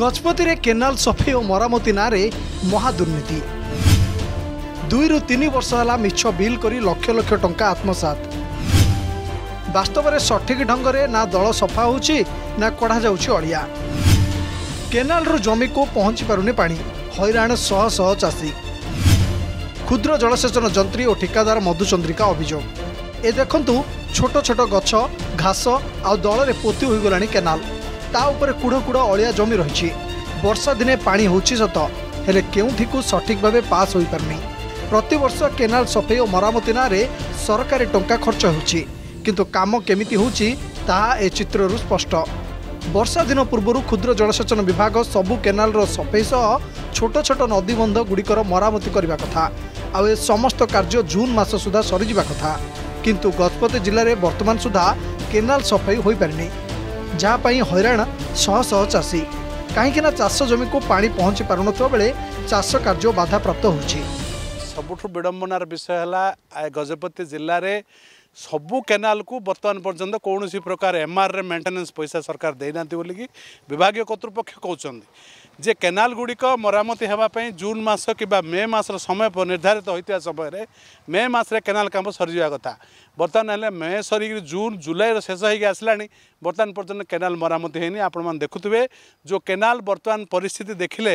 ଗଜପତିରେ canal ସଫେଇ ଓ ମରାମତି ନାଁରେ ମହାଦୁର୍ନୀତି ଦୁଇରୁ ତିନି ବର୍ଷ ହେଲା ମିଛ ବିଲ୍ କରି ଲକ୍ଷ ଲକ୍ଷ ଟଙ୍କା ଆତ୍ମସାତ। ବାସ୍ତବରେ ସଠିକ୍ ଢଙ୍ଗରେ ନା ଦଳ ସଫା ହେଉଛି ନା କଢ଼ାଯାଉଛି ଅଳିଆ। କେନାଲରୁ ଜମିକୁ ପହଞ୍ଚି ପାରୁନି ପାଣି ହଇରାଣ ଶହ ଶହ ଚାଷୀ। କ୍ଷୁଦ୍ର ଜଳସେଚନ ଯନ୍ତ୍ରୀ ଓ ଠିକାଦାର ମଧୁଚନ୍ଦ୍ରିକା ଅଭିଯୋଗ। ଏ ଦେଖନ୍ତୁ ଛୋଟ ଛୋଟ ଗଛ ଘାସ ଆଉ ଦଳରେ ପୋତି ହୋଇଗଲାଣି କେନାଲ। ତା ଉପରେ କୁଢ଼ କୁଢ଼ ଅଳିଆ ଜମି ରହିଛି ବର୍ଷା ଦିନେ ପାଣି ହେଉଛି ସତ ହେଲେ କେଉଁଠିକୁ ସଠିକ୍ ଭାବେ ପାସ୍ ହୋଇପାରୁନି ପ୍ରତିବର୍ଷ କେନାଲ ସଫେଇ ଓ ମରାମତି ନାଁରେ ସରକାରୀ ଟଙ୍କା ଖର୍ଚ୍ଚ ହେଉଛି କିନ୍ତୁ କାମ କେମିତି ହେଉଛି ତାହା ଏ ଚିତ୍ରରୁ ସ୍ପଷ୍ଟ ବର୍ଷା ଦିନ ପୂର୍ବରୁ କ୍ଷୁଦ୍ର ଜଳସେଚନ ବିଭାଗ ସବୁ କେନାଲର ସଫେଇ ସହ ଛୋଟ ଛୋଟ ନଦୀବନ୍ଧ ଗୁଡ଼ିକର ମରାମତି କରିବା କଥା ଆଉ ଏ ସମସ୍ତ କାର୍ଯ୍ୟ ଜୁନ୍ ମାସ ସୁଦ୍ଧା ସରିଯିବା କଥା କିନ୍ତୁ ଗଜପତି ଜିଲ୍ଲାରେ ବର୍ତ୍ତମାନ ସୁଦ୍ଧା କେନାଲ ସଫେଇ ହୋଇପାରିନି ଯାହା ପାଇଁ ହଇରାଣ ଶହ ଶହ ଚାଷୀ। କାହିଁକିନା ଚାଷ ଜମିକୁ ପାଣି ପହଞ୍ଚି ପାରୁନଥିବା ବେଳେ ଚାଷ କାର୍ଯ୍ୟ ବାଧାପ୍ରାପ୍ତ ହେଉଛି। ସବୁଠୁ ବିଡ଼ମ୍ବନାର ବିଷୟ ହେଲା ଗଜପତି ଜିଲ୍ଲାରେ সবু কেনালকু বর্তমান পর্যন্ত কৌশি প্রকার এমআররে মেটেনেন্স পয়সা সরকার দেইনা বলিকি বিভাগীয় কর্তৃপক্ষ কৌন যে কেনাল গুড়িক মরামতি হওয়া জুন মাস কিংবা মে মাসর সময় নির্ধারিত হয়ে সময়ের মে মাসে কেনাল কাম সরিযা কথা বর্তমান হলে মে সরিক জুন জুলাইর শেষ হয়ে আসলা বর্তমান পর্যন্ত কেনাল মরামতি হয়নি আপনার দেখুবে যে কেনাল বর্তমান পরিস্থিতি দেখলে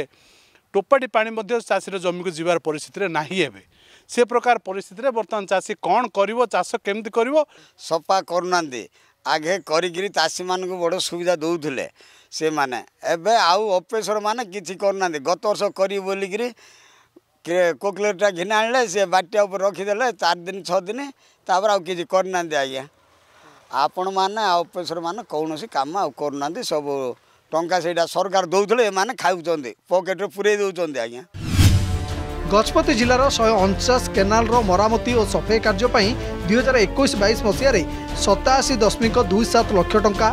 ଟୋପାଟି ପାଣି ମଧ୍ୟ ଚାଷୀର ଜମିକୁ ଯିବାର ପରିସ୍ଥିତିରେ ନାହିଁ ଏବେ। ସେ ପ୍ରକାର ପରିସ୍ଥିତିରେ ବର୍ତ୍ତମାନ ଚାଷୀ କ'ଣ କରିବ ଚାଷ କେମିତି କରିବ ସଫା କରୁନାହାନ୍ତି। ଆଗେ କରିକିରି ଚାଷୀମାନଙ୍କୁ ବଡ଼ ସୁବିଧା ଦେଉଥିଲେ ସେମାନେ। ଏବେ ଆଉ ଅଫିସର ମାନେ କିଛି କରୁନାହାନ୍ତି। ଗତ ବର୍ଷ କରିବି ବୋଲିକିରି କୋକିଲେଟା ଘିନି ଆଣିଲେ ସେ ବାଟିଆ ଉପରେ ରଖିଦେଲେ ଚାରି ଦିନ ଛଅ ଦିନ ତାପରେ ଆଉ କିଛି କରିନାହାନ୍ତି ଆଜ୍ଞା। ଆପଣମାନେ ଆଉ ଅଫିସର ମାନେ କୌଣସି କାମ ଆଉ କରୁନାହାନ୍ତି ସବୁ ଟଙ୍କା ସେଇଟା ସରକାର ଦେଉଥିଲେ ଏମାନେ ଖାଉଛନ୍ତି ପକେଟରେ ପୁରେଇ ଦେଉଛନ୍ତି ଆଜ୍ଞା। ଗଜପତି ଜିଲ୍ଲାର ଶହେ ଅଣଚାଶ କେନାଲର ମରାମତି ଓ ସଫେଇ କାର୍ଯ୍ୟ ପାଇଁ ଦୁଇହଜାର ଏକୋଇଶ ବାଇଶ ମସିହାରେ ସତାଅଶୀ ଦଶମିକ ଦୁଇ ସାତ ଲକ୍ଷ ଟଙ୍କା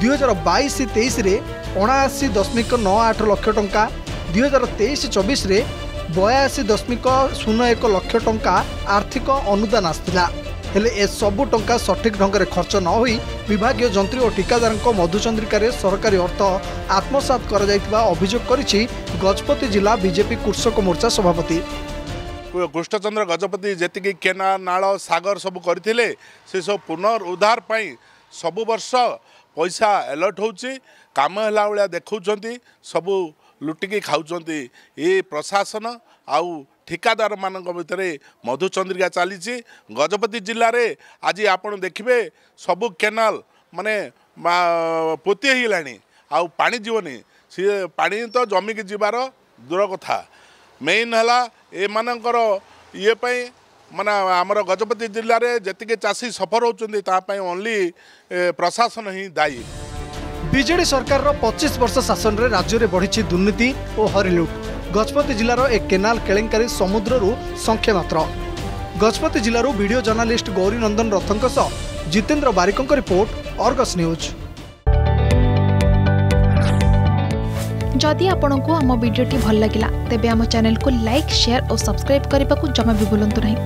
ଦୁଇହଜାର ବାଇଶ ତେଇଶରେ ଅଣାଅଶୀ ଦଶମିକ ନଅ ଆଠ ଲକ୍ଷ ଟଙ୍କା ଦୁଇହଜାର ତେଇଶ ଚବିଶରେ ବୟାଅଶୀ ଦଶମିକ ଶୂନ ଏକ ଲକ୍ଷ ଟଙ୍କା ଆର୍ଥିକ ଅନୁଦାନ ଆସିଥିଲା। ହେଲେ ଏସବୁ ଟଙ୍କା ସଠିକ୍ ଢଙ୍ଗରେ ଖର୍ଚ୍ଚ ନ ହୋଇ ବିଭାଗୀୟ ଯନ୍ତ୍ରୀ ଓ ଠିକାଦାରଙ୍କ ମଧୁଚନ୍ଦ୍ରିକାରେ ସରକାରୀ ଅର୍ଥ ଆତ୍ମସାତ କରାଯାଇଥିବା ଅଭିଯୋଗ କରିଛି ଗଜପତି ଜିଲ୍ଲା ବିଜେପି କୃଷକ ମୋର୍ଚ୍ଚା ସଭାପତି। କୃଷ୍ଣଚନ୍ଦ୍ର ଗଜପତି ଯେତିକି କେନା ନାଳ ସାଗର ସବୁ କରିଥିଲେ ସେସବୁ ପୁନରୁଦ୍ଧାର ପାଇଁ ସବୁ ବର୍ଷ ପଇସା ଆଲର୍ଟ ହେଉଛି କାମ ହେଲା ଭଳିଆ ଦେଖାଉଛନ୍ତି ସବୁ ଲୁଟିକି ଖାଉଛନ୍ତି। ଏ ପ୍ରଶାସନ ଆଉ ଠିକାଦାରମାନଙ୍କ ଭିତରେ ମଧୁଚନ୍ଦ୍ରିକା ଚାଲିଛି। ଗଜପତି ଜିଲ୍ଲାରେ ଆଜି ଆପଣ ଦେଖିବେ ସବୁ କେନାଲ ମାନେ ପୋତି ହେଇଗଲାଣି। ଆଉ ପାଣି ଯିବନି। ସିଏ ପାଣି ତ ଜମିକି ଯିବାର ଦୂର କଥା। ମେନ୍ ହେଲା ଏମାନଙ୍କର ଇଏ ପାଇଁ ମାନେ ଆମର ଗଜପତି ଜିଲ୍ଲାରେ ଯେତିକି ଚାଷୀ ସଫର ହେଉଛନ୍ତି ତା ପାଇଁ ଓନ୍ଲି ପ୍ରଶାସନ ହିଁ ଦାୟୀ। ବିଜେଡି ସରକାରର ପଚିଶ ବର୍ଷ ଶାସନରେ ରାଜ୍ୟରେ ବଢ଼ିଛି ଦୁର୍ନୀତି ଓ ହରିଲୁଟ୍। ଗଜପତି ଜିଲ୍ଲାର ଏ କେନାଲ କେଳେଙ୍କାରୀ ସମୁଦ୍ରରୁ ସଂଖ୍ୟା ମାତ୍ର। ଗଜପତି ଜିଲ୍ଲାରୁ ଭିଡ଼ିଓ ଜର୍ଣ୍ଣାଲିଷ୍ଟ ଗୌରୀନନ୍ଦନ ରଥଙ୍କ ସହ ଜିତେନ୍ଦ୍ର ବାରିକଙ୍କ ରିପୋର୍ଟ ଅର୍ଗସ୍ ନ୍ୟୁଜ୍। ଯଦି ଆପଣଙ୍କୁ ଆମ ଭିଡ଼ିଓଟି ଭଲ ଲାଗିଲା ତେବେ ଆମ ଚ୍ୟାନେଲକୁ ଲାଇକ୍ ସେୟାର ଓ ସବସ୍କ୍ରାଇବ୍ କରିବାକୁ ଜମା ବି ଭୁଲନ୍ତୁ ନାହିଁ।